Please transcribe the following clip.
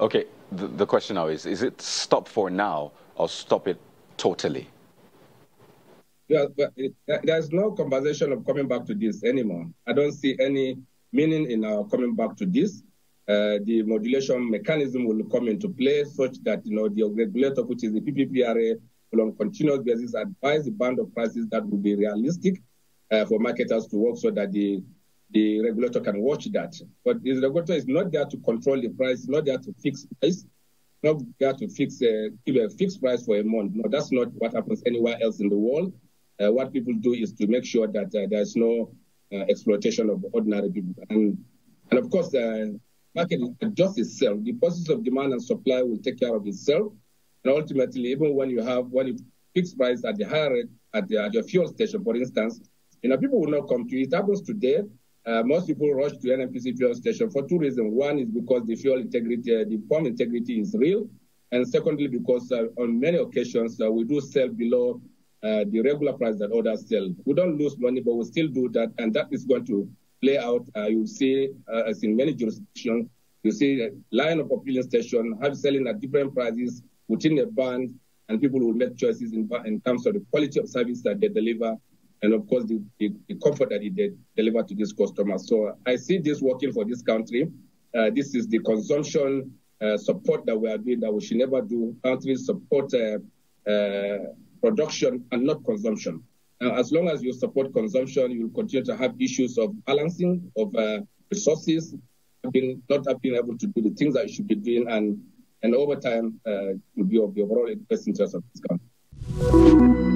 Okay, the, the question now is, is it stop for now or stop it totally? Yeah, but it, there's no conversation of coming back to this anymore. I don't see any meaning in our coming back to this. Uh, the modulation mechanism will come into play such that you know the regulator, which is the PPPRA, will on continuous basis advise the band of prices that will be realistic uh, for marketers to work so that the the regulator can watch that. But the regulator is not there to control the price, not there to fix price, not there to fix uh, give a fixed price for a month. No, that's not what happens anywhere else in the world. Uh, what people do is to make sure that uh, there's no uh, exploitation of ordinary people. And, and of course, the market adjusts itself. The process of demand and supply will take care of itself. And ultimately, even when you have when you fix price at the higher rate at, the, at your fuel station, for instance, you know, people will not come to you. It happens today. Uh, most people rush to NNPC fuel station for two reasons. One is because the fuel integrity, uh, the pump integrity is real. And secondly, because uh, on many occasions, uh, we do sell below uh, the regular price that others sell. We don't lose money, but we still do that. And that is going to play out. Uh, you see, as in many jurisdictions, you see a line of filling station have selling at different prices within a band, and people will make choices in, in terms of the quality of service that they deliver and of course the, the, the comfort that it did deliver to these customers. So I see this working for this country. Uh, this is the consumption uh, support that we are doing that we should never do. Countries support uh, uh production and not consumption. as long as you support consumption, you will continue to have issues of balancing of uh, resources, being, not being able to do the things that you should be doing, and and over time, uh, will be of the overall best interest of this country.